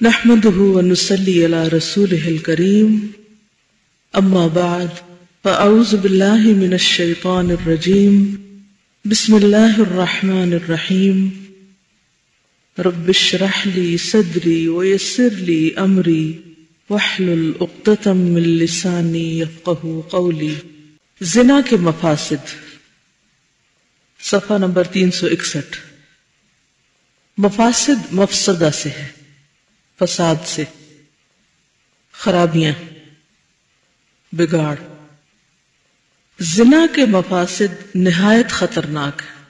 نحمده ونصلي على رسوله الكريم. أما بعد، فأعوذ بالله من الشيطان الرجيم. بسم الله الرحمن الرحيم. رب اشرح لي صدري ويسر لي أمري. واحلل عقدة من لساني يفقه قولي. زنا کے مفاسد، صفحہ نمبر تین سو اکسٹھ۔ مفاسد مفسدہ سے ہے۔ فساد سے، خرابیاں، بگاڑ۔ زنا کے مفاسد نہایت خطرناک ہے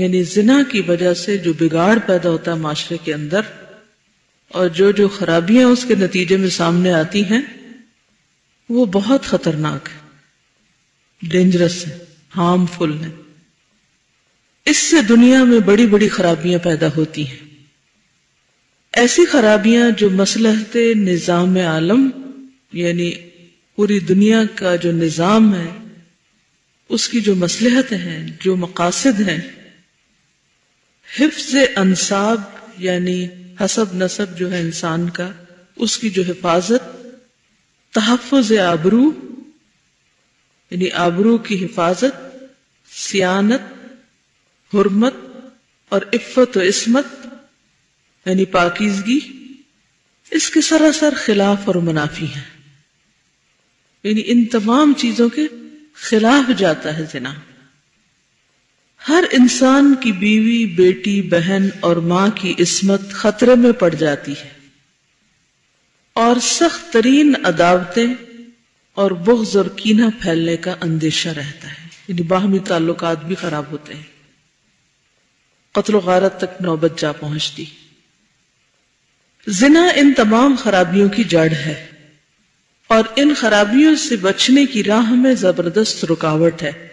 یعنی زنا کی وجہ سے جو بگاڑ پیدا ہوتا ہے معاشرے کے اندر اور جو جو خرابیاں اس کے نتیجے میں سامنے آتی ہیں، وہ بہت خطرناک ہے ڈینجرس ہے ہارمفل ہے اس سے دنیا میں بڑی بڑی خرابیاں پیدا ہوتی ہیں۔ ایسی خرابیاں جو مسلحت نظام عالم یعنی پوری دنیا کا جو نظام ہے، اس کی جو مسلحت ہیں، جو مقاصد ہیں، حفظ انصاب یعنی حسب نصب جو ہے انسان کا، اس کی جو حفاظت، تحفظ آبرو یعنی آبرو کی حفاظت، سیانت، حرمت اور عفت و عصمت یعنی پاکیزگی، اس کے سراسر خلاف اور منافی ہیں۔ یعنی ان تمام چیزوں کے خلاف جاتا ہے زنا۔ ہر انسان کی بیوی، بیٹی، بہن اور ماں کی عصمت خطرے میں پڑ جاتی ہے۔ اور سخت ترین عداوتیں اور بغض اور کینہ پھیلنے کا اندیشہ رہتا ہے۔ یعنی باہمی تعلقات بھی خراب ہوتے ہیں۔ قتل و غارت تک نوبت جا پہنچتی۔ زنا ان تمام خرابیوں کی جڑ ہے اور ان خرابیوں سے بچنے کی راہ میں زبردست رکاوٹ ہے۔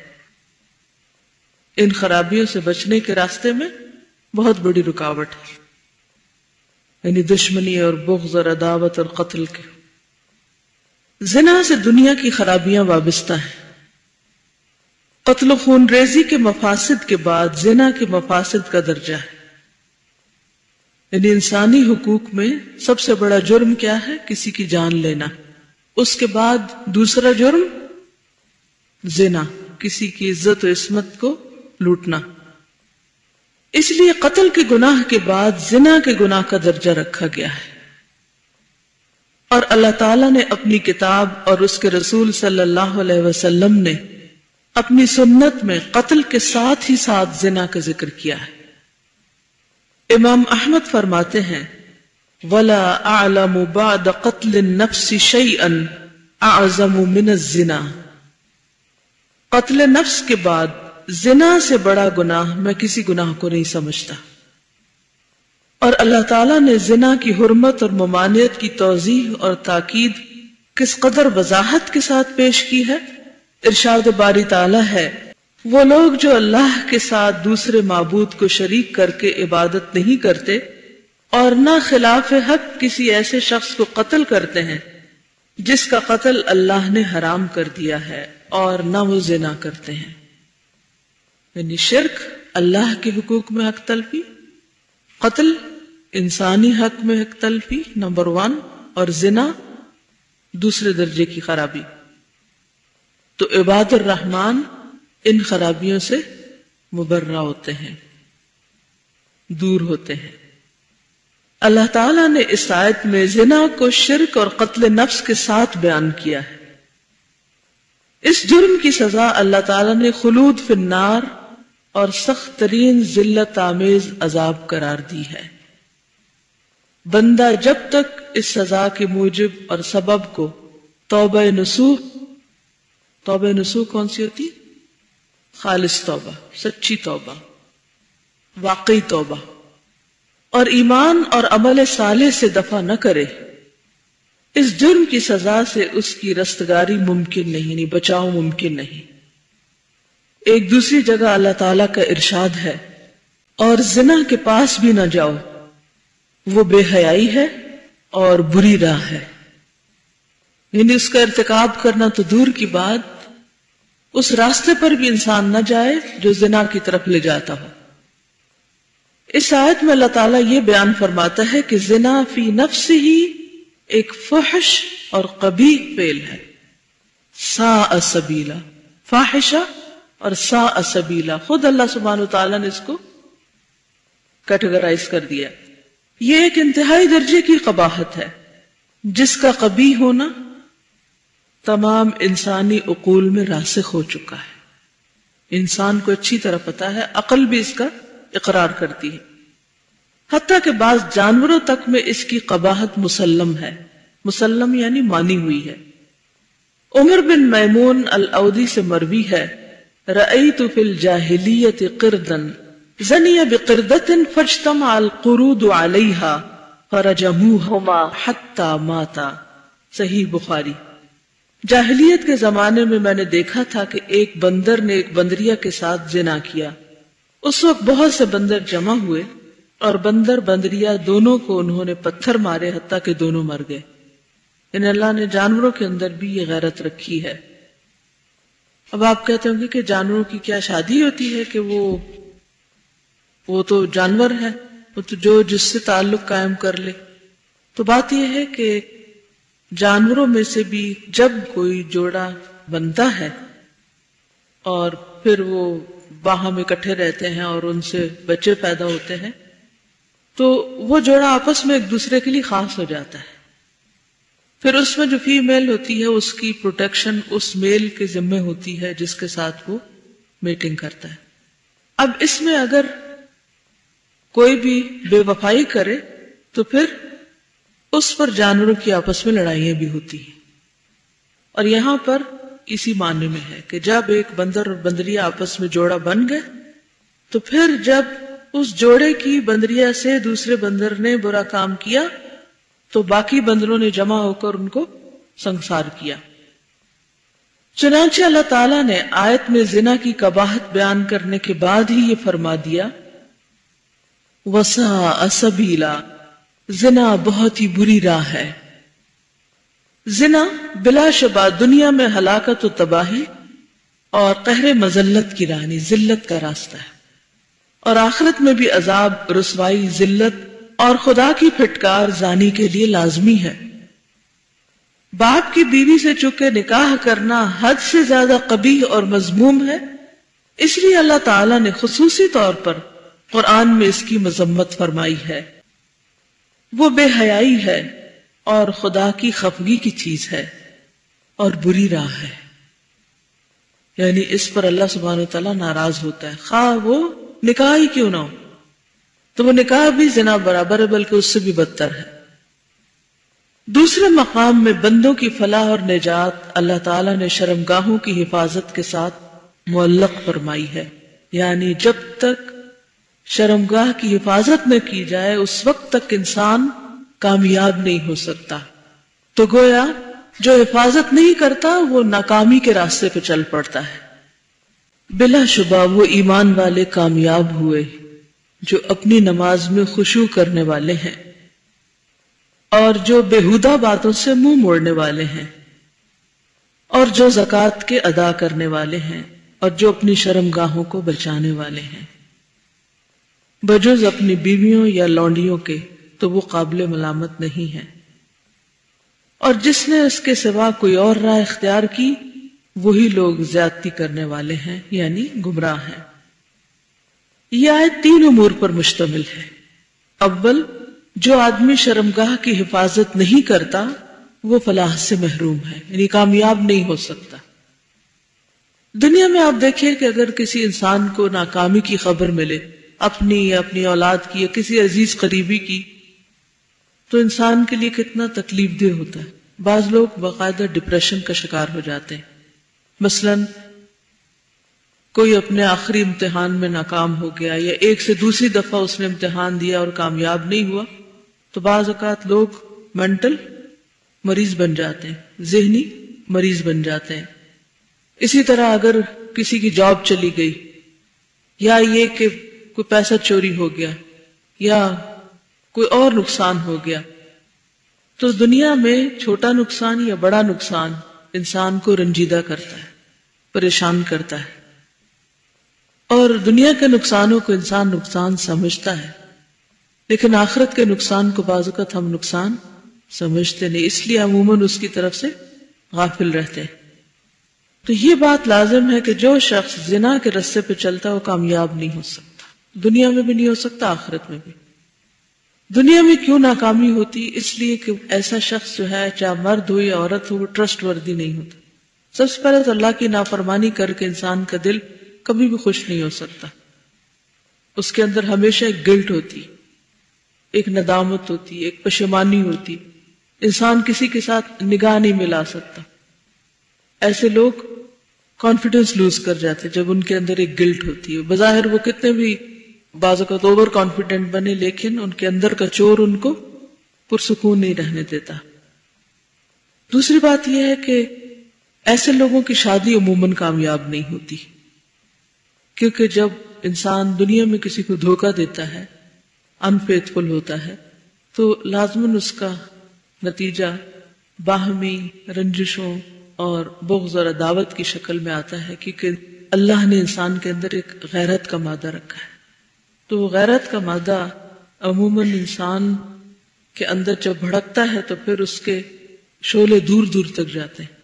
ان خرابیوں سے بچنے کے راستے میں بہت بڑی رکاوٹ ہے۔ یعنی دشمنی اور بغض اور عداوت اور قتل کے زنا سے دنیا کی خرابیاں وابستہ ہیں۔ قتل و خون ریزی کے مفاسد کے بعد زنا کے مفاسد کا درجہ ہے۔ یعنی انسانی حقوق میں سب سے بڑا جرم کیا ہے کسی کی جان لینا۔ اس کے بعد دوسرا جرم، زنا، کسی کی عزت و عصمت کو لوٹنا۔ اس لیے قتل کے گناہ کے بعد زنا کے گناہ کا درجہ رکھا گیا ہے۔ اور اللہ تعالی نے اپنی کتاب اور اس کے رسول صلی اللہ علیہ وسلم نے اپنی سنت میں قتل کے ساتھ ہی ساتھ زنا کا ذکر کیا ہے۔ امام احمد فرماتے ہیں، ولا اعلم بعد قتل النفس شيئا اعظم من الزنا۔ قتل نفس کے بعد زنا سے بڑا گناہ میں کسی گناہ کو نہیں سمجھتا۔ اور اللہ تعالیٰ نے زنا کی حرمت اور ممانعت کی توضیح اور تاکید کس قدر وضاحت کے ساتھ پیش کی ہے؟ ارشاد باری تعالیٰ ہے وہ لوگ جو اللہ کے ساتھ دوسرے معبود کو شریک کر کے عبادت نہیں کرتے اور نہ خلاف حق کسی ایسے شخص کو قتل کرتے ہیں، جس کا قتل اللہ نے حرام کر دیا ہے اور نہ وہ زنا کرتے ہیں۔ یعنی شرک اللہ کے حقوق میں حق تلفی، قتل انسانی حق میں حق تلفی، نمبر ون، اور زنا دوسرے درجے کی خرابی۔ تو عباد الرحمان ان خرابیوں سے مبرہ ہوتے ہیں، دور ہوتے ہیں۔ اللہ تعالی نے اس آیت میں زنا کو شرک اور قتل نفس کے ساتھ بیان کیا ہے۔ اس جرم کی سزا اللہ تعالی نے خلود فنار اور سخت ترین ذلت آمیز عذاب قرار دی ہے۔ بندہ جب تک اس سزا کے موجب اور سبب کو توبہ نسوخ توبہ نسوخ کون سی ہوتی ہے؟ خالص توبہ، سچی توبہ، واقعی توبہ۔ اور ایمان اور عمل صالح سے دفع نہ کرے۔ اس جرم کی سزا سے اس کی رستگاری ممکن نہیں نہیں بچاؤ ممکن نہیں۔ ایک دوسری جگہ اللہ تعالی کا ارشاد ہے، اور زنا کے پاس بھی نہ جاؤ۔ وہ بے حیائی ہے اور بری راہ ہے۔ یعنی اس کا ارتکاب کرنا تو دور کی بات اس راستے پر بھی انسان نہ جائے جو زنا کی طرف لے جاتا ہو۔ اس آیت میں اللہ تعالیٰ یہ بیان فرماتا ہے کہ زنا فی نفس ہی ایک فحش اور قبی فیل ہے۔ سا اسبیلا فاحشہ اور سا اسبیلا خود اللہ سبحانہ تعالیٰ نے اس کو کیٹیگرائز کر دیا۔ یہ ایک انتہائی درجے کی قباحت ہے۔ جس کا قبی ہونا تمام انسانی اقول میں راسخ ہو چکا ہے۔ انسان کو اچھی طرح پتا ہے، عقل بھی اس کا اقرار کرتی ہے۔ حتیٰ کہ بعض جانوروں تک میں اس کی قباحت مسلم ہے۔ مسلم یعنی مانی ہوئی ہے۔ عمر بن میمون الاودی سے مروی ہے۔ رأیت فی الجاہلیت قردن۔ زنی بقردت فجتمع القرود علیہا، فرجموہما حتی ماتا۔ صحیح بخاری۔ جاہلیت کے زمانے میں میں نے دیکھا تھا کہ ایک بندر نے ایک بندریا کے ساتھ زنا کیا۔ اس وقت بہت سے بندر جمع ہوئے اور بندر بندریا دونوں کو انہوں نے پتھر مارے حتیٰ کہ دونوں مر گئے۔ ان اللہ نے جانوروں کے اندر بھی یہ غیرت رکھی ہے۔ اب آپ کہتے ہوں گے کہ جانوروں کی کیا شادی ہوتی ہے کہ وہ وہ تو جانور ہے وہ تو جو جس سے تعلق قائم کر لے۔ تو بات یہ ہے کہ جانوروں میں سے بھی جب کوئی جوڑا بنتا ہے اور پھر وہ باہم اکٹھے رہتے ہیں اور ان سے بچے پیدا ہوتے ہیں، تو وہ جوڑا آپس میں ایک دوسرے کے لیے خاص ہو جاتا ہے۔ پھر اس میں جو فیمیل ہوتی ہے، اس کی پروٹیکشن اس میل کے ذمے ہوتی ہے، جس کے ساتھ وہ میٹنگ کرتا ہے۔ اب اس میں اگر کوئی بھی بے وفائی کرے، تو پھر اس پر جانوروں کی آپس میں لڑائیاں بھی ہوتی ہیں۔ اور یہاں پر اسی معنی میں ہے کہ جب ایک بندر اور بندریا آپس میں جوڑا بن گئے، تو پھر جب اس جوڑے کی بندریا سے دوسرے بندر نے برا کام کیا، تو باقی بندروں نے جمع ہو کر ان کو سنسار کیا۔ چنانچہ اللہ تعالیٰ نے آیت میں زنا کی کباہت بیان کرنے کے بعد ہی یہ فرما دیا وسا اسبیلا زنا بہت ہی بری راہ ہے۔ زنا بلا شبہ دنیا میں ہلاکت و تباہی اور قہر مزلت کی رانی، ذلت کا راستہ ہے۔ اور آخرت میں بھی عذاب، رسوائی، ذلت اور خدا کی پھٹکار زانی کے لیے لازمی ہے۔ باپ کی بیوی سے چکے نکاح کرنا حد سے زیادہ قبی اور مضموم ہے۔ اس لیے اللہ تعالی نے خصوصی طور پر قرآن میں اس کی مذمت فرمائی ہے۔ وہ بے حیائی ہے اور خدا کی خفگی کی چیز ہے اور بری راہ ہے۔ یعنی اس پر اللہ سبحانہ تعالیٰ ناراض ہوتا ہے۔ خواہ وہ نکاح ہی کیوں نہ ہو۔ تو وہ نکاح بھی زنا برابر ہے، بلکہ اس سے بھی بدتر ہے۔ دوسرے مقام میں بندوں کی فلاح اور نجات اللہ تعالیٰ نے شرمگاہوں کی حفاظت کے ساتھ معلق فرمائی ہے۔ یعنی جب تک شرمگاہ کی حفاظت نہ کی جائے، اس وقت تک انسان کامیاب نہیں ہو سکتا۔ تو گویا، جو حفاظت نہیں کرتا، وہ ناکامی کے راستے پہ چل پڑتا ہے۔ بلا شبہ وہ ایمان والے کامیاب ہوئے، جو اپنی نماز میں خوشو کرنے والے ہیں۔ اور جو بےحدہ باتوں سے منہ مو موڑنے والے ہیں۔ اور جو زکوٰۃ کے ادا کرنے والے ہیں، اور جو اپنی شرم گاہوں کو بچانے والے ہیں۔ بجز اپنی بیویوں یا لونڈیوں کے تو وہ قابل ملامت نہیں ہے اور جس نے اس کے سوا کوئی اور رائے اختیار کی، وہی لوگ زیادتی کرنے والے ہیں یعنی گمراہ ہیں۔ یہ آئے تین امور پر مشتمل ہے۔ اول، جو آدمی شرمگاہ کی حفاظت نہیں کرتا، وہ فلاح سے محروم ہے یعنی کامیاب نہیں ہو سکتا۔ دنیا میں آپ دیکھیں کہ اگر کسی انسان کو ناکامی کی خبر ملے اپنی یا اپنی اولاد کی یا کسی عزیز قریبی کی، تو انسان کے لیے کتنا تکلیف دہ ہوتا ہے۔ بعض لوگ باقاعدہ ڈپریشن کا شکار ہو جاتے ہیں۔ مثلا، کوئی اپنے آخری امتحان میں ناکام ہو گیا یا ایک سے دوسری دفعہ اس نے امتحان دیا اور کامیاب نہیں ہوا، تو بعض اوقات لوگ مینٹل مریض بن جاتے ہیں، ذہنی مریض بن جاتے ہیں۔ اسی طرح اگر کسی کی جاب چلی گئی یا یہ کہ کوئی پیسہ چوری ہو گیا یا کوئی اور نقصان ہو گیا۔ تو دنیا میں چھوٹا نقصان یا بڑا نقصان انسان کو رنجیدہ کرتا ہے، پریشان کرتا ہے۔ اور دنیا کے نقصانوں کو انسان نقصان سمجھتا ہے، لیکن آخرت کے نقصان کو بازوقت ہم نقصان سمجھتے نہیں، اس لیے عموماً اس کی طرف سے غافل رہتے ہیں۔ تو یہ بات لازم ہے کہ جو شخص زنا کے رستے پہ چلتا وہ کامیاب نہیں ہو سکتا۔ دنیا میں بھی نہیں ہو سکتا، آخرت میں بھی۔ دنیا میں کیوں ناکامی ہوتی؟ اس لیے کہ ایسا شخص جو ہے، چاہے مرد ہو یا عورت ہو، وہ ٹرسٹ وردی نہیں ہوتا۔ سب سے پہلے تو اللہ کی نافرمانی کر کے انسان کا دل کبھی بھی خوش نہیں ہو سکتا۔ اس کے اندر ہمیشہ ایک گلٹ ہوتی، ایک ندامت ہوتی، ایک پشمانی ہوتی۔ انسان کسی کے ساتھ نگاہ نہیں ملا سکتا۔ ایسے لوگ کانفیڈینس لوز کر جاتے، جب ان کے اندر ایک گلٹ ہوتی۔ ہے بظاہر وہ کتنے بھی بعض اوقات اوور کانفیڈنٹ بنے، لیکن ان کے اندر کا چور ان کو پرسکون نہیں رہنے دیتا۔ دوسری بات یہ ہے کہ ایسے لوگوں کی شادی عموماً کامیاب نہیں ہوتی، کیونکہ جب انسان دنیا میں کسی کو دھوکہ دیتا ہے انفیتھ فل ہوتا ہے، تو لازمن اس کا نتیجہ باہمی رنجشوں اور بغض اور دعوت کی شکل میں آتا ہے، کیونکہ اللہ نے انسان کے اندر ایک غیرت کا مادہ رکھا ہے۔ تو غیرت کا مادہ عموماً انسان کے اندر جب بھڑکتا ہے تو پھر اس کے شولے دور دور تک جاتے ہیں۔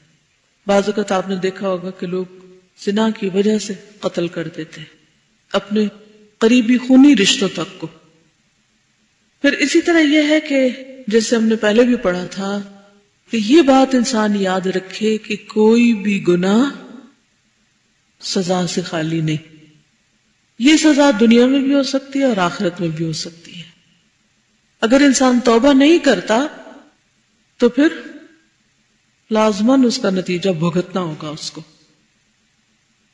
بعض اوقات آپ نے دیکھا ہوگا کہ لوگ زنا کی وجہ سے قتل کر دیتے ہیں، اپنے قریبی خونی رشتوں تک کو۔ پھر اسی طرح یہ ہے کہ جیسے ہم نے پہلے بھی پڑھا تھا کہ یہ بات انسان یاد رکھے کہ کوئی بھی گناہ سزا سے خالی نہیں۔ یہ سزا دنیا میں بھی ہو سکتی ہے اور آخرت میں بھی ہو سکتی ہے۔ اگر انسان توبہ نہیں کرتا تو پھر لازمن اس کا نتیجہ بھگتنا ہوگا اس کو۔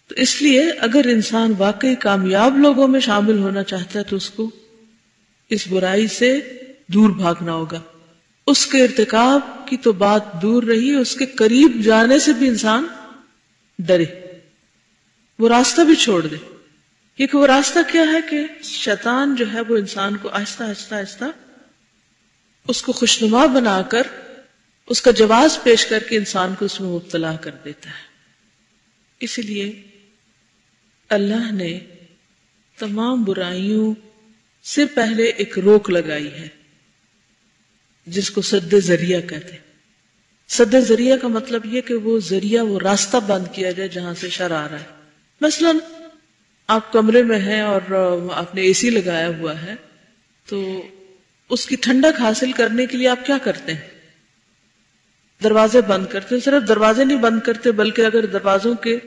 تو اس لیے اگر انسان واقعی کامیاب لوگوں میں شامل ہونا چاہتا ہے تو اس کو اس برائی سے دور بھاگنا ہوگا۔ اس کے ارتکاب کی تو بات دور رہی، اس کے قریب جانے سے بھی انسان ڈرے۔ وہ راستہ بھی چھوڑ دے۔ کیونکہ وہ راستہ کیا ہے کہ شیطان جو ہے وہ انسان کو آہستہ آہستہ آہستہ اس کو خوشنما بنا کر اس کا جواز پیش کر کے انسان کو اس میں مبتلا کر دیتا ہے۔ اسی لیے اللہ نے تمام برائیوں سے پہلے ایک روک لگائی ہے، جس کو سد ذریعہ کہتے سد ذریعہ کا مطلب یہ کہ وہ ذریعہ، وہ راستہ بند کیا جائے جہاں سے شر آ رہا ہے۔ مثلا آپ کمرے میں ہیں اور آپ نے اے سی لگایا ہوا ہے، تو اس کی ٹھنڈک حاصل کرنے کے لیے آپ کیا کرتے ہیں؟ دروازے بند کرتے ہیں۔ صرف دروازے نہیں بند کرتے، بلکہ اگر دروازوں کے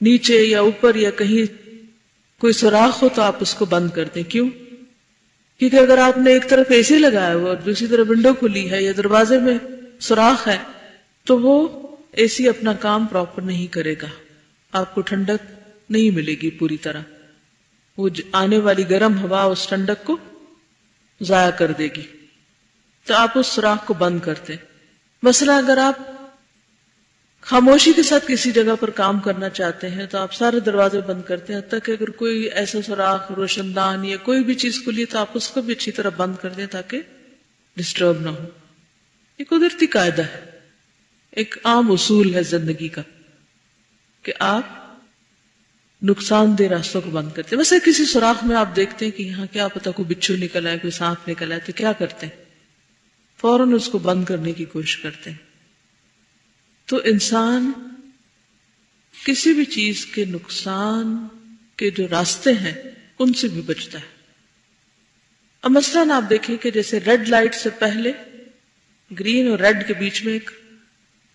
نیچے یا اوپر یا کہیں کوئی سوراخ ہو تو آپ اس کو بند کر دیں۔ کیوں؟ کیونکہ اگر آپ نے ایک طرف اے سی لگایا ہوا اور دوسری طرف ونڈو کھلی ہے یا دروازے میں سوراخ ہے، تو وہ اے سی اپنا کام پراپر نہیں کرے گا۔ آپ کو ٹھنڈک نہیں ملے گی پوری طرح۔ وہ آنے والی گرم ہوا اس ٹھنڈک کو ضائع کر دے گی۔ تو آپ اس سوراخ کو بند کرتے۔ مسئلہ اگر آپ خاموشی کے ساتھ کسی جگہ پر کام کرنا چاہتے ہیں، تو آپ سارے دروازے بند کرتے ہیں۔ تک اگر کوئی ایسا سوراخ روشن دان یا کوئی بھی چیز کھلی تو آپ اس کو بھی اچھی طرح بند کر دیں تاکہ ڈسٹرب نہ ہو۔ یہ قدرتی قاعدہ ہے۔ ایک عام اصول ہے زندگی کا کہ آپ نقصان دہ راستوں کو بند کرتے ویسے کسی سوراخ میں آپ دیکھتے ہیں کہ یہاں کیا پتا کوئی بچھو نکل آئے کوئی سانپ نکل آئے تو کیا کرتے ہیں؟ فوراً اس کو بند کرنے کی کوشش کرتے ہیں۔ تو انسان کسی بھی چیز کے نقصان کے جو راستے ہیں، ان سے بھی بچتا ہے۔ اب مثلاً آپ دیکھیں کہ جیسے ریڈ لائٹ سے پہلے، گرین اور ریڈ کے بیچ میں ایک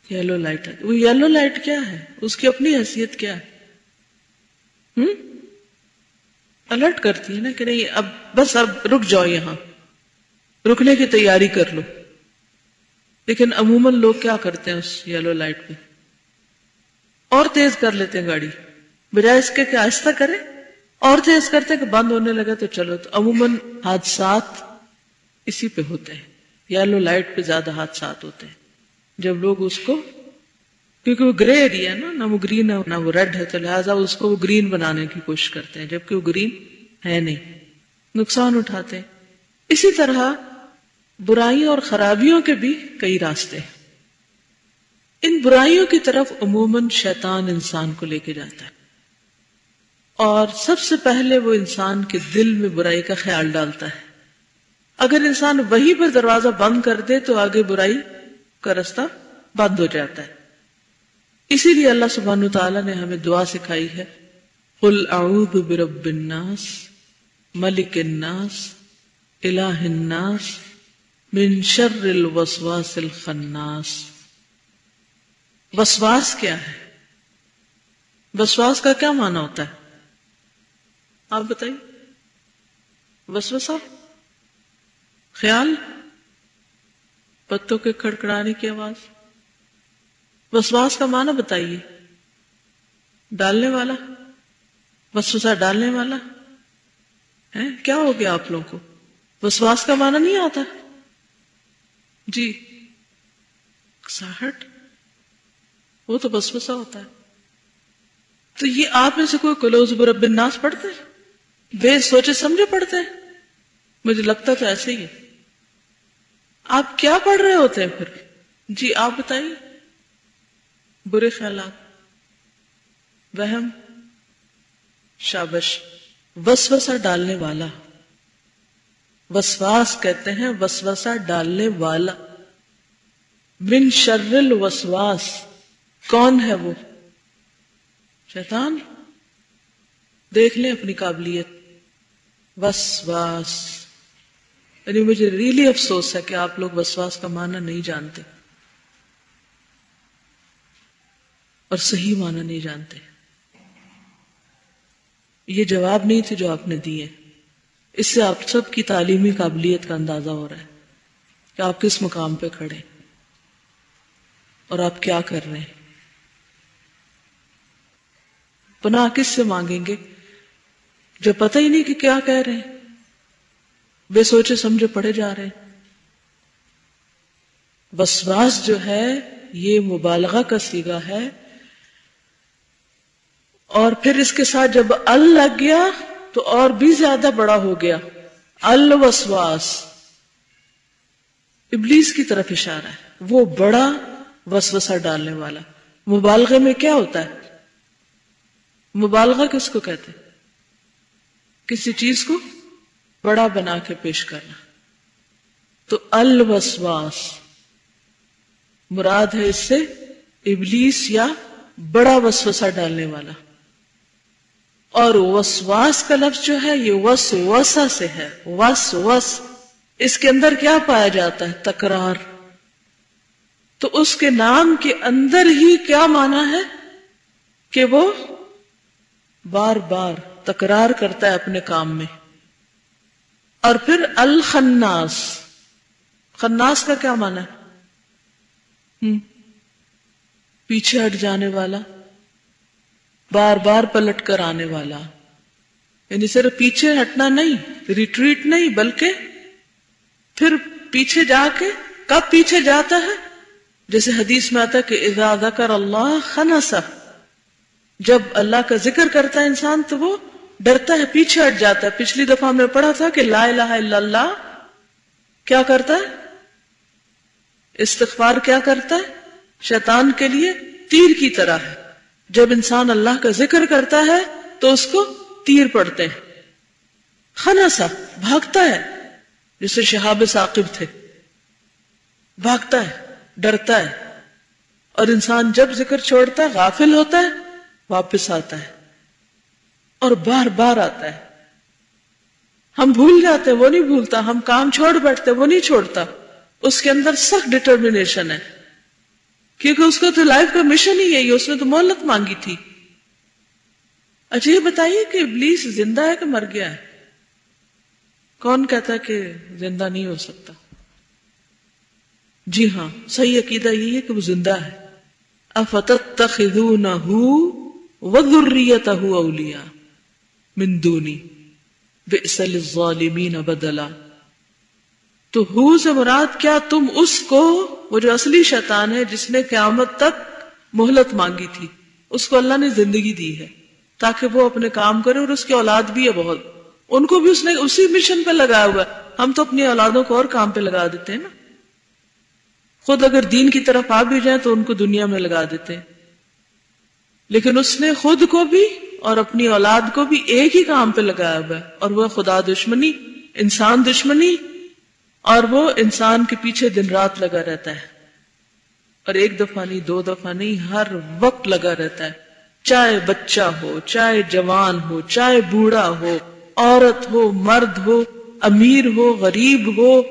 یلو لائٹ ہے وہ یلو لائٹ کیا ہے؟ اس کی اپنی حیثیت کیا ہے؟ الرٹ کرتی ہے نا کہ نہیں، اب بس، اب رک جاؤ یہاں۔ رکنے کی تیاری کر لو۔ لیکن عموماً لوگ کیا کرتے ہیں اس یلو لائٹ پہ اور تیز کر لیتے ہیں گاڑی۔ بجائے اس کے کہ آہستہ کرے اور تیز کرتے کہ بند ہونے لگا تو چلو۔ تو عموماً حادثات اسی پہ ہوتے ہیں۔ یلو لائٹ پہ زیادہ حادثات ہوتے ہیں۔ جب لوگ اس کو کیونکہ وہ گرے ایریا ہے نا، نہ وہ گرین ہے، نہ وہ ریڈ ہے، تو لہٰذا اس کو وہ گرین بنانے کی کوشش کرتے ہیں، جبکہ وہ گرین ہے نہیں۔ نقصان اٹھاتے ہیں۔ اسی طرح برائیوں اور خرابیوں کے بھی کئی راستے ہیں۔ ان برائیوں کی طرف عموماً شیطان انسان کو لے کے جاتا ہے۔ اور سب سے پہلے وہ انسان کے دل میں برائی کا خیال ڈالتا ہے۔ اگر انسان وہی پر دروازہ بند کر دے تو آگے برائی کا رستہ بند ہو جاتا ہے۔ اسی لیے اللہ سبحانہ تعالیٰ نے ہمیں دعا سکھائی ہے، قل اعوذ برب الناس ملک الناس الہ الناس، من شر الوسواس الخناس۔ وسواس کیا ہے؟ وسواس کا کیا معنی ہوتا ہے؟ آپ بتائیے۔ وسوسہ؟ خیال؟ پتوں کے کھڑکڑانے کی آواز؟ وسواس کا معنی بتائیے۔ ڈالنے والا، وسوسہ ڈالنے والا ہے کیا ہو گیا آپ لوگوں کو؟ وسواس کا معنی نہیں آتا۔ جی۔ ساہٹ وہ تو وسوسہ ہوتا ہے۔ تو یہ آپ میں سے کوئی کلوز برب الناس پڑھتے ہیں؟ بے سوچے سمجھے پڑھتے ہیں؟ مجھے لگتا تو ایسے ہی ہے۔ آپ کیا پڑھ رہے ہوتے ہیں پھر؟ جی آپ بتائیے۔ برے خیالات، وہم، شابش، وسوسہ ڈالنے والا۔ وسواس کہتے ہیں وسوسہ ڈالنے والا۔ بن شرل وسواس کون ہے وہ؟ شیطان؟ دیکھ لیں اپنی قابلیت۔ وسواس۔ یعنی مجھے ریلی افسوس ہے کہ آپ لوگ وسواس کا معنی نہیں جانتے۔ اور صحیح معنی نہیں جانتے۔ یہ جواب نہیں تھے جو آپ نے دیے۔ اس سے آپ سب کی تعلیمی قابلیت کا اندازہ ہو رہا ہے کہ آپ کس مقام پہ کھڑے اور آپ کیا کر رہے ہیں۔ پناہ کس سے مانگیں گے؟ جو پتہ ہی نہیں کہ کیا کہہ رہے ہیں۔ بے سوچے سمجھے پڑے جا رہے ہیں۔ وسواس جو ہے، یہ مبالغہ کا سیگا ہے۔ اور پھر اس کے ساتھ جب ال لگ گیا تو اور بھی زیادہ بڑا ہو گیا۔ الوسواس ابلیس کی طرف اشارہ ہے۔ وہ بڑا وسوسہ ڈالنے والا۔ مبالغے میں کیا ہوتا ہے؟ مبالغہ کس کو کہتے کسی چیز کو بڑا بنا کے پیش کرنا۔ تو الوسواس مراد ہے اس سے ابلیس یا بڑا وسوسہ ڈالنے والا۔ اور وسواس کا لفظ جو ہے، یہ وس وسا سے ہے۔ وس وس اس کے اندر کیا پایا جاتا ہے؟ تکرار۔ تو اس کے نام کے اندر ہی کیا مانا ہے؟ کہ وہ بار بار تکرار کرتا ہے اپنے کام میں۔ اور پھر الخناس۔ خناس کا کیا مانا ہے؟ پیچھے ہٹ جانے والا۔ بار بار پلٹ کر آنے والا۔ یعنی صرف پیچھے ہٹنا نہیں ریٹریٹ نہیں، بلکہ پھر پیچھے جا کے، کب پیچھے جاتا ہے؟ جیسے حدیث میں آتا ہے کہ اذا ذکر اللہ خنسا جب اللہ کا ذکر کرتا ہے انسان، تو وہ ڈرتا ہے، پیچھے ہٹ جاتا ہے۔ پچھلی دفعہ ہم نے پڑھا تھا کہ لا الہ الا اللہ کیا کرتا ہے؟ استغفار کیا کرتا ہے؟ شیطان کے لیے تیر کی طرح ہے۔ جب انسان اللہ کا ذکر کرتا ہے تو اس کو تیر پڑتے ہیں۔ خنا سا، بھاگتا ہے۔ جسے شہاب ثاقب تھے۔ بھاگتا ہے، ڈرتا ہے۔ اور انسان جب ذکر چھوڑتا ہے غافل ہوتا ہے، واپس آتا ہے۔ اور بار بار آتا ہے۔ ہم بھول جاتے وہ نہیں بھولتا۔ ہم کام چھوڑ بیٹھتے وہ نہیں چھوڑتا۔ اس کے اندر سخت ڈٹرمنیشن ہے۔ کیونکہ اس کا تو لائف کا مشن ہی یہی اس نے تو مہلت مانگی تھی۔ اچھا یہ بتائیے کہ ابلیس زندہ ہے کہ مر گیا ہے؟ کون کہتا ہے کہ زندہ نہیں ہو سکتا؟ جی ہاں صحیح عقیدہ یہی ہے کہ وہ زندہ ہے۔ افتت نہ اولیا مندونی الظالمین بدلا۔ تو ہو سے مراد کیا تم اس کو، وہ جو اصلی شیطان ہے، جس نے قیامت تک مہلت مانگی تھی، اس کو اللہ نے زندگی دی ہے، تاکہ وہ اپنے کام کرے اور اس کی اولاد بھی ہے بہت۔ ان کو بھی اس نے اسی مشن پہ لگایا ہوا ہے۔ ہم تو اپنی اولادوں کو اور کام پہ لگا دیتے ہیں نا۔ خود اگر دین کی طرف آ بھی جائیں تو ان کو دنیا میں لگا دیتے ہیں۔ لیکن اس نے خود کو بھی اور اپنی اولاد کو بھی ایک ہی کام پہ لگایا ہوا ہے، اور وہ خدا دشمنی، انسان دشمنی اور وہ انسان کے پیچھے دن رات لگا رہتا ہے۔ اور ایک دفعہ نہیں، دو دفعہ نہیں، ہر وقت لگا رہتا ہے۔ چاہے بچہ ہو، چاہے جوان ہو، چاہے بوڑھا ہو، عورت ہو، مرد ہو، امیر ہو، غریب ہو،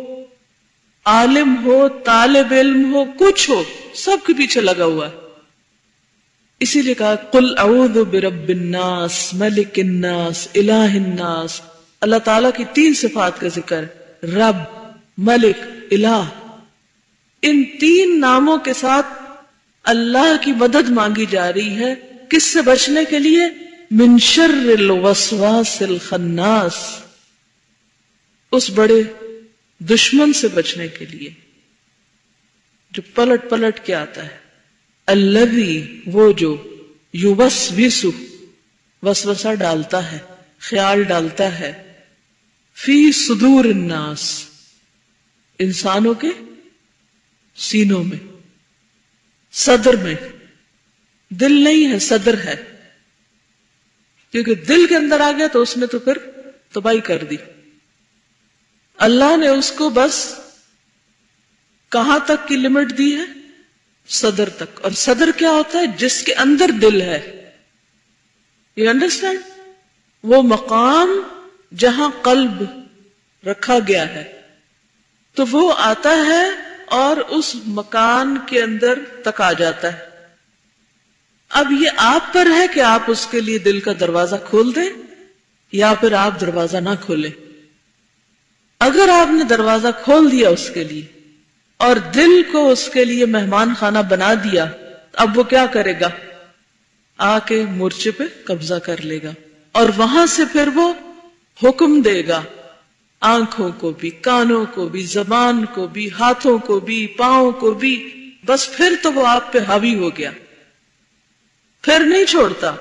عالم ہو، طالب علم ہو، کچھ ہو، سب کے پیچھے لگا ہوا ہے۔ اسی لیے کہا کل اعوذ برب الناس، ملک الناس، الہ الناس۔ اللہ تعالیٰ کی تین صفات کا ذکر رب ملک، الہ۔ ان تین ناموں کے ساتھ اللہ کی مدد مانگی جا رہی ہے کس سے بچنے کے لیے؟ من شر الوسواس الخناس۔ اس بڑے دشمن سے بچنے کے لیے جو پلٹ پلٹ کے آتا ہے۔ اللہ وہ جو یو وس وسو وسوسا ڈالتا ہے، خیال ڈالتا ہے۔ فی صدور الناس۔ انسانوں کے سینوں میں، صدر میں۔ دل نہیں ہے، صدر ہے۔ کیونکہ دل کے اندر آ گیا تو اس نے تو پھر تباہی کر دی۔ اللہ نے اس کو بس کہاں تک کی لمٹ دی ہے؟ صدر تک۔ اور صدر کیا ہوتا ہے؟ جس کے اندر دل ہے۔ یو انڈرسٹینڈ وہ مقام جہاں قلب رکھا گیا ہے۔ تو وہ آتا ہے اور اس مکان کے اندر تک آ جاتا ہے۔ اب یہ آپ پر ہے کہ آپ اس کے لیے دل کا دروازہ کھول دیں یا پھر آپ دروازہ نہ کھولیں۔ اگر آپ نے دروازہ کھول دیا اس کے لیے اور دل کو اس کے لیے مہمان خانہ بنا دیا، اب وہ کیا کرے گا؟ آ کے مورچے پہ قبضہ کر لے گا اور وہاں سے پھر وہ حکم دے گا۔ آنکھوں کو بھی، کانوں کو بھی، زبان کو بھی، ہاتھوں کو بھی، پاؤں کو بھی۔ بس پھر تو وہ آپ پہ حاوی ہو گیا۔ پھر نہیں چھوڑتا۔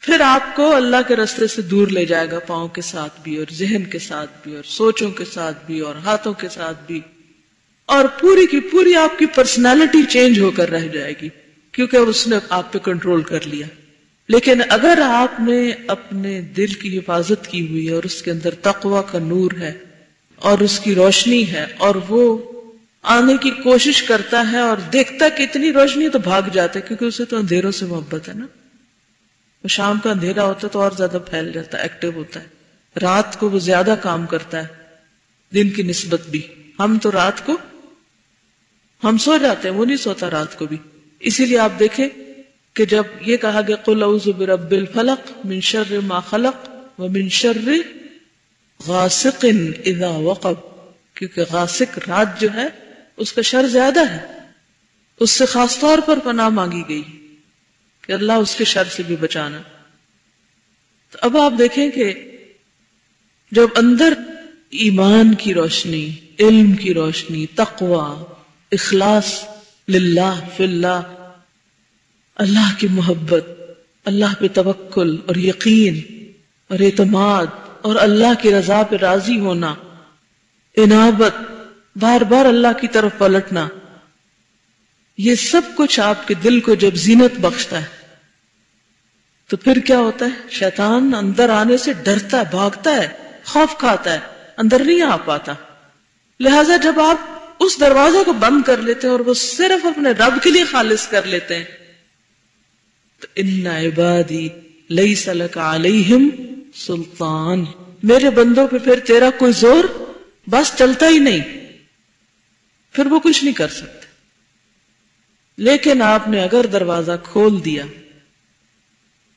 پھر آپ کو اللہ کے رستے سے دور لے جائے گا، پاؤں کے ساتھ بھی اور ذہن کے ساتھ بھی اور سوچوں کے ساتھ بھی اور ہاتھوں کے ساتھ بھی۔ اور پوری کی پوری آپ کی پرسنالٹی چینج ہو کر رہ جائے گی، کیونکہ اس نے آپ پہ کنٹرول کر لیا۔ لیکن اگر آپ نے اپنے دل کی حفاظت کی ہوئی ہے اور اس کے اندر تقوی کا نور ہے اور اس کی روشنی ہے اور وہ آنے کی کوشش کرتا ہے اور دیکھتا کہ اتنی روشنی تو بھاگ جاتا ہے، کیونکہ اسے تو اندھیروں سے محبت ہے نا۔ شام کا اندھیرا ہوتا ہے تو اور زیادہ پھیل جاتا ہے ایکٹیو ہوتا ہے۔ رات کو وہ زیادہ کام کرتا ہے، دن کی نسبت بھی۔ ہم تو رات کو، ہم سو جاتے ہیں، وہ نہیں سوتا رات کو بھی۔ اسی لیے آپ دیکھیں کہ جب یہ کہا گیا قل اعوذ برب الفلق من شر ما خلق و شر غاسق اذا وقب، کیونکہ غاسق رات جو ہے، اس کا شر زیادہ ہے۔ اس سے خاص طور پر پناہ مانگی گئی کہ اللہ اس کے شر سے بھی بچانا۔ تو اب آپ دیکھیں کہ جب اندر ایمان کی روشنی، علم کی روشنی، تقوی، اخلاص، للہ فی اللہ اللہ کی محبت، اللہ پہ توکل اور یقین اور اعتماد اور اللہ کی رضا پہ راضی ہونا انابت بار بار اللہ کی طرف پلٹنا، یہ سب کچھ آپ کے دل کو جب زینت بخشتا ہے، تو پھر کیا ہوتا ہے؟ شیطان اندر آنے سے ڈرتا ہے، بھاگتا ہے، خوف کھاتا ہے، اندر نہیں آ پاتا۔ لہذا جب آپ اس دروازے کو بند کر لیتے ہیں اور وہ صرف اپنے رب کے لیے خالص کر لیتے ہیں تو ان عبادی لئی سلک علیہم سلطان۔ میرے بندوں پہ پھر تیرا کوئی زور بس چلتا ہی نہیں۔ پھر وہ کچھ نہیں کر سکتے۔ لیکن آپ نے اگر دروازہ کھول دیا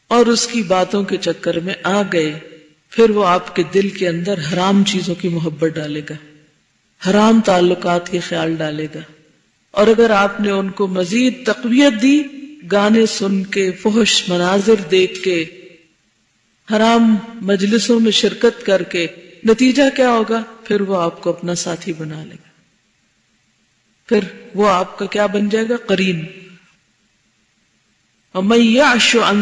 اور اس کی باتوں کے چکر میں آ گئے، پھر وہ آپ کے دل کے اندر حرام چیزوں کی محبت ڈالے گا، حرام تعلقات کے خیال ڈالے گا۔ اور اگر آپ نے ان کو مزید تقویت دی گانے سن کے، فحش مناظر دیکھ کے، حرام مجلسوں میں شرکت کر کے، نتیجہ کیا ہوگا؟ پھر وہ آپ کو اپنا ساتھی بنا لے گا۔ پھر وہ آپ کا کیا بن جائے گا؟ کریم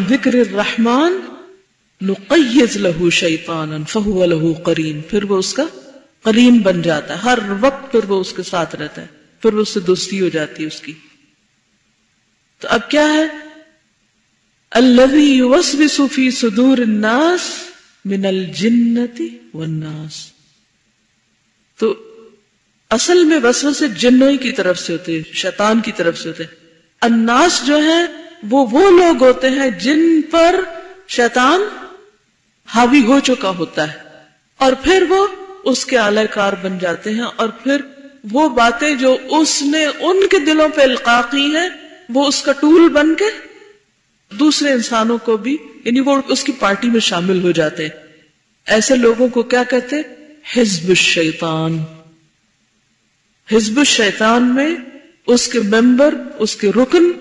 ذکر الرحمن نقیز لہو شیطانا فہو لہو قرین پھر وہ اس کا قرین بن جاتا ہے۔ ہر وقت پھر وہ اس کے ساتھ رہتا ہے۔ پھر وہ اس سے دوستی ہو جاتی ہے اس کی۔ تو اب کیا ہے؟ الوسوس فی صدور الناس من الجنتی والناس۔ تو اصل میں وسوسے جنوئی کی طرف سے ہوتے شیطان کی طرف سے ہوتے اناس جو ہے وہ وہ لوگ ہوتے ہیں جن پر شیطان حاوی ہو چکا ہوتا ہے۔ اور پھر وہ اس کے اعلی کار بن جاتے ہیں، اور پھر وہ باتیں جو اس نے ان کے دلوں پہ القا کی ہیں وہ اس کا ٹول بن کے دوسرے انسانوں کو بھی یعنی وہ اس کی پارٹی میں شامل ہو جاتے ہیں۔ ایسے لوگوں کو کیا کہتے حزب الشیطان۔ حزب الشیطان میں اس کے ممبر، اس کے رکن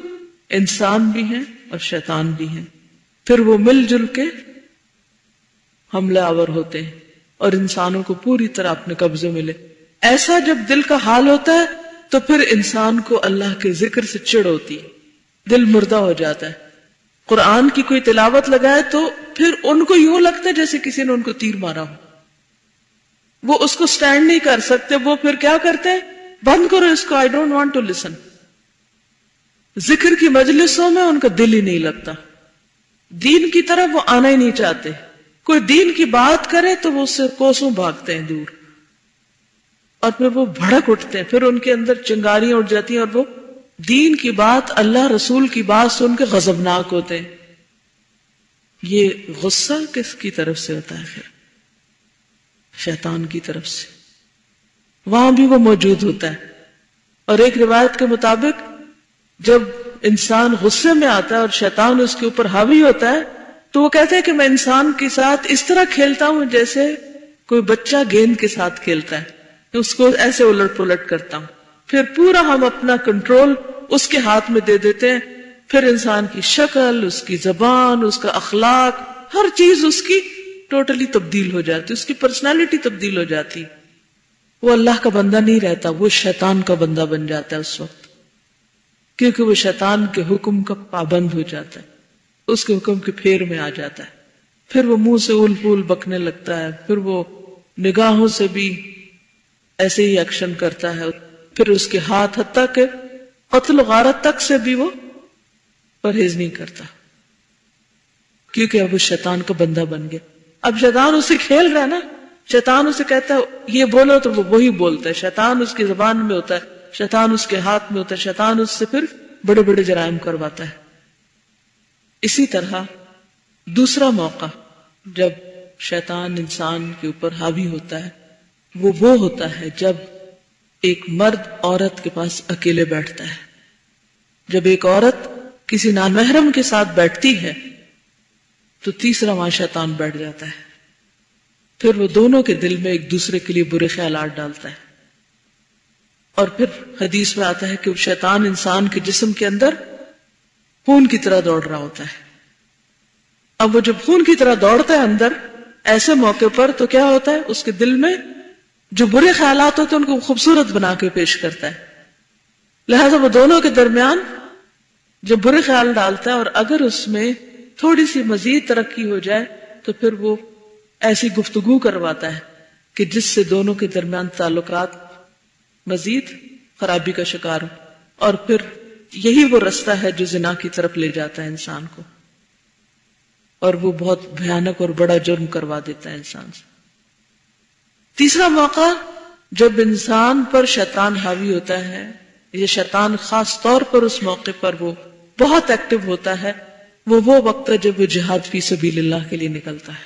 انسان بھی ہیں اور شیطان بھی ہیں۔ پھر وہ مل جل کے حملہ آور ہوتے ہیں اور انسانوں کو پوری طرح اپنے قبضے ملے ایسا جب دل کا حال ہوتا ہے تو پھر انسان کو اللہ کے ذکر سے چڑ ہوتی ہے، دل مردہ ہو جاتا ہے۔ قرآن کی کوئی تلاوت لگائے تو پھر ان کو یوں لگتا ہے جیسے کسی نے ان کو تیر مارا ہو۔ وہ اس کو سٹینڈ نہیں کر سکتے، وہ پھر کیا کرتے ہیں؟ بند کرو اس کو I don't want to listen ذکر کی مجلسوں میں ان کا دل ہی نہیں لگتا۔ دین کی طرف وہ آنا ہی نہیں چاہتے۔ کوئی دین کی بات کرے تو وہ اس سے کوسوں بھاگتے ہیں دور۔ اور پھر وہ بھڑک اٹھتے ہیں۔ پھر ان کے اندر چنگاریاں اٹھ جاتی ہیں اور وہ دین کی بات، اللہ رسول کی بات سن کے غضبناک ہوتے ہیں۔ یہ غصہ کس کی طرف سے ہوتا ہے پھر شیطان کی طرف سے۔ وہاں بھی وہ موجود ہوتا ہے۔ اور ایک روایت کے مطابق جب انسان غصے میں آتا ہے اور شیطان اس کے اوپر حاوی ہوتا ہے، تو وہ کہتے ہیں کہ میں انسان کے ساتھ اس طرح کھیلتا ہوں جیسے کوئی بچہ گیند کے ساتھ کھیلتا ہے۔ اس کو ایسے الٹ پلٹ کرتا ہوں۔ پھر پورا ہم اپنا کنٹرول اس کے ہاتھ میں دے دیتے ہیں۔ پھر انسان کی شکل، اس کی زبان، اس کا اخلاق، ہر چیز اس کی ٹوٹلی تبدیل ہو جاتی، اس کی پرسنالٹی تبدیل ہو جاتی۔ وہ اللہ کا بندہ نہیں رہتا، وہ شیطان کا بندہ بن جاتا ہے اس وقت۔ کیونکہ وہ شیطان کے حکم کا پابند ہو جاتا ہے۔ اس کے حکم کے پھیر میں آ جاتا ہے۔ پھر وہ منہ سے اول پھول بکنے لگتا ہے۔ پھر وہ نگاہوں سے بھی ایسے ہی ایکشن کرتا ہے۔ پھر اس کے ہاتھ حتیٰ کہ قتل و غارت تک سے بھی وہ پرہیز نہیں کرتا۔ کیونکہ اب اس شیطان کا بندہ بن گیا۔ اب شیطان اسے کھیل رہا ہے نا۔ شیطان اسے کہتا ہے، یہ بولو تو وہ وہی بولتا ہے۔ شیطان اس کی زبان میں ہوتا ہے، شیطان اس کے ہاتھ میں ہوتا ہے، شیطان اس سے پھر بڑے بڑے جرائم کرواتا ہے۔ اسی طرح دوسرا موقع، جب شیطان انسان کے اوپر حاوی ہوتا ہے وہ وہ ہوتا ہے جب ایک مرد عورت کے پاس اکیلے بیٹھتا ہے۔ جب ایک عورت کسی نان محرم کے ساتھ بیٹھتی ہے، تو تیسرا وہاں شیطان بیٹھ جاتا ہے۔ پھر وہ دونوں کے دل میں ایک دوسرے کے لیے برے خیالات ڈالتا ہے۔ اور پھر حدیث میں آتا ہے کہ وہ شیطان انسان کے جسم کے اندر خون کی طرح دوڑ رہا ہوتا ہے۔ اب وہ جب خون کی طرح دوڑتا ہے اندر، ایسے موقع پر تو کیا ہوتا ہے؟ اس کے دل میں جو برے خیالات ہوتے ہیں، ان کو خوبصورت بنا کے پیش کرتا ہے۔ لہذا وہ دونوں کے درمیان جو برے خیال ڈالتا ہے اور اگر اس میں تھوڑی سی مزید ترقی ہو جائے، تو پھر وہ ایسی گفتگو کرواتا ہے کہ جس سے دونوں کے درمیان تعلقات مزید خرابی کا شکار ہو اور پھر یہی وہ رستہ ہے جو زنا کی طرف لے جاتا ہے انسان کو۔ اور وہ بہت بھیانک اور بڑا جرم کروا دیتا ہے انسان سے۔ تیسرا موقع جب انسان پر شیطان حاوی ہوتا ہے یہ شیطان خاص طور پر اس موقع پر وہ بہت ایکٹیو ہوتا ہے، وہ وہ وقت ہے جب وہ جہاد فی سبیل اللہ کے لیے نکلتا ہے۔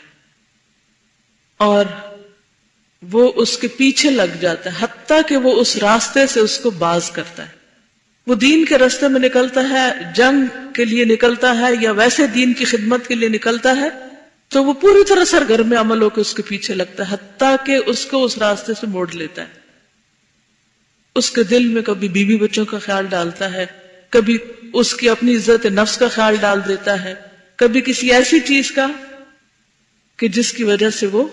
اور وہ اس کے پیچھے لگ جاتا ہے، حتیٰ کہ وہ اس راستے سے اس کو باز کرتا ہے۔ وہ دین کے راستے میں نکلتا ہے، جنگ کے لیے نکلتا ہے، یا ویسے دین کی خدمت کے لیے نکلتا ہے تو وہ پوری طرح سرگرم عمل ہو کے اس کے پیچھے لگتا ہے، حتیٰ کہ اس کو اس راستے سے موڑ لیتا ہے۔ اس کے دل میں کبھی بیوی بچوں کا خیال ڈالتا ہے، کبھی اس کی اپنی عزت نفس کا خیال ڈال دیتا ہے۔ کبھی کسی ایسی چیز کا کہ جس کی وجہ سے وہ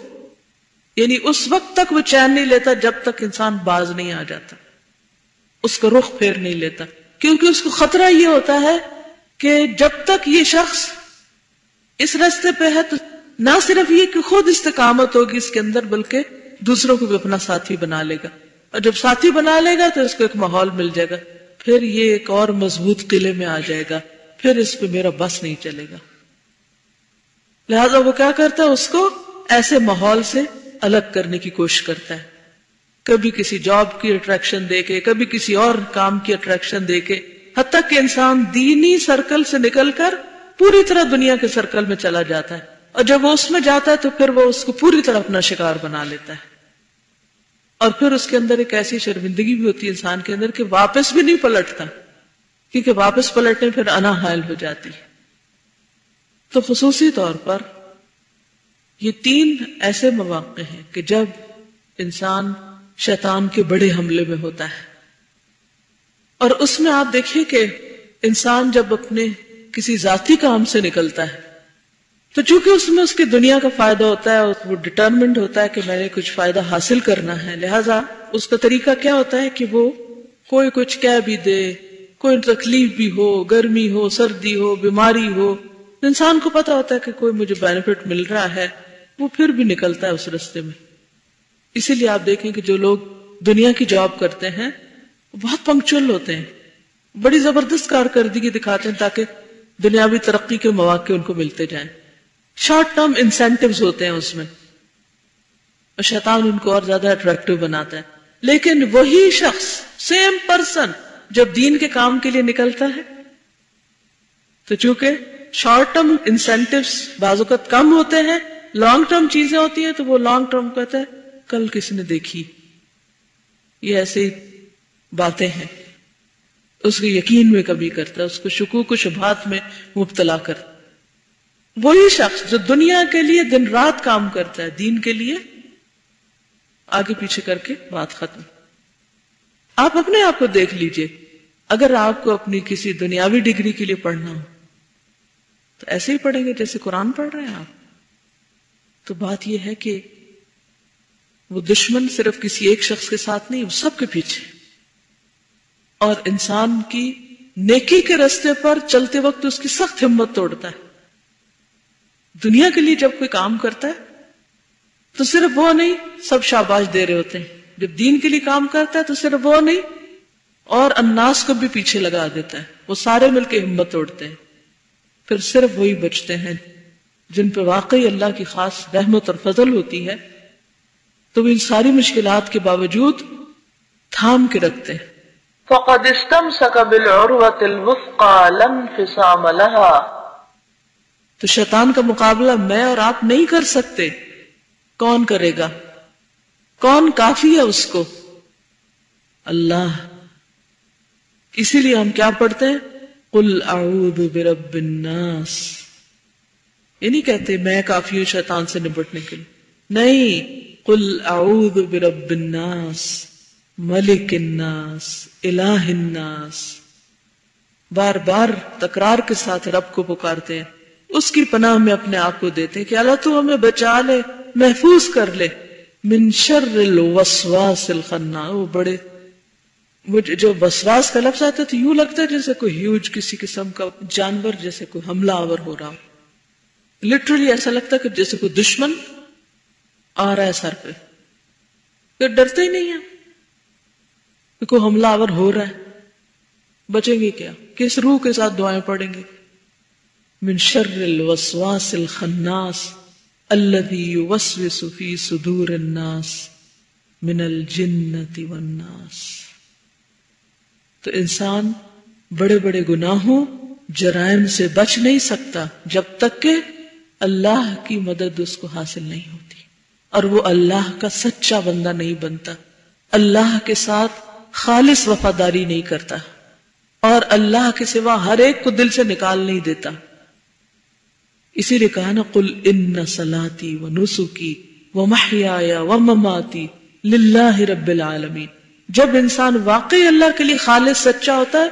یعنی اس وقت تک وہ چین نہیں لیتا جب تک انسان باز نہیں آ جاتا۔ اس کا رخ پھیر نہیں لیتا۔ کیونکہ اس کو خطرہ یہ ہوتا ہے کہ جب تک یہ شخص اس رستے پہ ہے تو نہ صرف یہ کہ خود استقامت ہوگی اس کے اندر، بلکہ دوسروں کو بھی اپنا ساتھی بنا لے گا۔ اور جب ساتھی بنا لے گا تو اس کو ایک ماحول مل جائے گا۔ پھر یہ ایک اور مضبوط قلعے میں آ جائے گا۔ پھر اس پہ میرا بس نہیں چلے گا۔ لہذا وہ کیا کرتا ہے؟ اس کو ایسے ماحول سے الگ کرنے کی کوشش کرتا ہے۔ کبھی کسی جاب کی اٹریکشن دے کے، کبھی کسی اور کام کی اٹریکشن دے کے۔ حتیٰ کہ انسان دینی سرکل سے نکل کر پوری طرح دنیا کے سرکل میں چلا جاتا ہے اور جب وہ اس میں جاتا ہے تو پھر وہ اس کو پوری طرح اپنا شکار بنا لیتا ہے اور پھر اس کے اندر ایک ایسی شرمندگی بھی ہوتی ہے انسان کے اندر کہ واپس بھی نہیں پلٹتا، کیونکہ واپس پلٹنے پھر انا حائل ہو جاتی تو خصوصی طور پر یہ تین ایسے مواقع ہیں کہ جب انسان شیطان کے بڑے حملے میں ہوتا ہے۔ اور اس میں آپ دیکھیے کہ انسان جب اپنے کسی ذاتی کام سے نکلتا ہے۔ تو چونکہ اس میں اس کی دنیا کا فائدہ ہوتا ہے وہ ڈٹرمنٹ ہوتا ہے کہ میں نے کچھ فائدہ حاصل کرنا ہے۔ لہذا اس کا طریقہ کیا ہوتا ہے کہ وہ کوئی کچھ کہہ بھی دے، کوئی تکلیف بھی ہو، گرمی ہو، سردی ہو، بیماری ہو۔ انسان کو پتا ہوتا ہے کہ کوئی مجھے بینیفٹ مل رہا ہے، وہ پھر بھی نکلتا ہے اس رستے میں۔ اسی لیے آپ دیکھیں کہ جو لوگ دنیا کی جاب کرتے ہیں بہت پنکچل ہوتے ہیں۔ بڑی زبردست کارکردگی دکھاتے ہیں تاکہ دنیاوی ترقی کے مواقع ان کو ملتے جائیں۔ شارٹ ٹرم انسینٹیوز ہوتے ہیں اس میں۔ اور شیطان ان کو اور زیادہ اٹریکٹو بناتا ہے۔ لیکن وہی شخص سیم پرسن جب دین کے کام کے لیے نکلتا ہے، تو چونکہ شارٹ ٹرم انسینٹیوز بعض اوقات کم ہوتے ہیں لانگ ٹرم چیزیں ہوتی ہیں، تو وہ لانگ ٹرم کہتا ہے، کل کس نے دیکھی۔ یہ ایسی باتیں ہیں۔ اس کے یقین میں کبھی کرتا ہے اس کو شکوک و شبہات میں مبتلا کرتا۔ وہی شخص جو دنیا کے لیے دن رات کام کرتا ہے، دین کے لیے، آگے پیچھے کر کے بات ختم۔ آپ اپنے آپ کو دیکھ لیجیے، اگر آپ کو اپنی کسی دنیاوی ڈگری کے لیے پڑھنا ہو، تو ایسے ہی پڑھیں گے جیسے قرآن پڑھ رہے ہیں آپ۔ تو بات یہ ہے کہ وہ دشمن صرف کسی ایک شخص کے ساتھ نہیں، وہ سب کے پیچھے۔ اور انسان کی نیکی کے رستے پر چلتے وقت اس کی سخت ہمت توڑتا ہے۔ دنیا کے لیے جب کوئی کام کرتا ہے، تو صرف وہ نہیں، سب شاباش دے رہے ہوتے ہیں۔ جب دین کے لیے کام کرتا ہے، تو صرف وہ نہیں، اور اناس کو بھی پیچھے لگا دیتا ہے۔ وہ سارے مل کے ہمت توڑتے ہیں۔ پھر صرف وہی بچتے ہیں جن پہ واقعی اللہ کی خاص رحمت اور فضل ہوتی ہے۔ تو وہ ان ساری مشکلات کے باوجود تھام کے رکھتے ہیں۔ فقد استمسك بالعروة الوثقى لا انفصام لها. تو شیطان کا مقابلہ میں اور آپ نہیں کر سکتے. کون کرے گا؟ کون کافی ہے اس کو؟ اللہ. اسی لیے ہم کیا پڑھتے ہیں؟ قل اعوذ برب الناس. یہ نہیں کہتے میں کافی ہوں شیطان سے نپٹنے کے لیے. نہیں. قل اعوذ برب الناس. ملک الناس، الہ الناس۔ بار بار تکرار کے ساتھ رب کو پکارتے ہیں۔ اس کی پناہ میں اپنے آپ کو دیتے ہیں کہ اللہ تو ہمیں بچا لے، محفوظ کر لے۔ من شر الوسواس الخنا وہ بڑے جو وسواس کا لفظ آتا ہے تو یوں لگتا ہے جیسے کوئی ہیوج کسی قسم کا جانور، جیسے کوئی حملہ آور ہو رہا ہو۔ لٹرلی ایسا لگتا ہے کہ جیسے کوئی دشمن آ رہا ہے سر پہ۔ ڈرتے ہی نہیں ہے کہ کوئی حملہ آور ہو رہا ہے، بچیں گے کیا؟ کس روح کے ساتھ دعائیں پڑیں گے؟ من شر الوسواس الخناس الذي يوسوس في صدور الناس من الجنة والناس۔ تو انسان بڑے بڑے گناہوں، جرائم سے بچ نہیں سکتا جب تک کہ اللہ کی مدد اس کو حاصل نہیں ہوتی۔ اور وہ اللہ کا سچا بندہ نہیں بنتا۔ اللہ کے ساتھ خالص وفاداری نہیں کرتا اور اللہ کے سوا ہر ایک کو دل سے نکال نہیں دیتا۔ اسی لیے کہا نا کل ان سلاتی و نسخی و محیا و مماتی للہ رب العالمین جب انسان واقعی اللہ کے لیے خالص، سچا ہوتا ہے،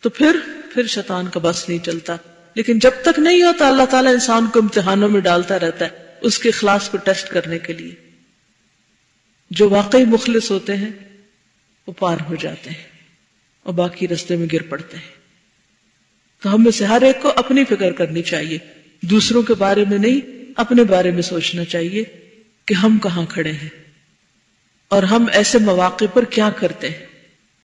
تو پھر پھر شیطان کا بس نہیں چلتا۔ لیکن جب تک نہیں ہوتا، اللہ تعالیٰ انسان کو امتحانوں میں ڈالتا رہتا ہے، اس کے اخلاص کو ٹیسٹ کرنے کے لیے۔ جو واقعی مخلص ہوتے ہیں وہ پار ہو جاتے ہیں اور باقی رستے میں گر پڑتے ہیں۔ تو ہم میں سے ہر ایک کو اپنی فکر کرنی چاہیے۔ دوسروں کے بارے میں نہیں، اپنے بارے میں سوچنا چاہیے کہ ہم کہاں کھڑے ہیں اور ہم ایسے مواقع پر کیا کرتے ہیں۔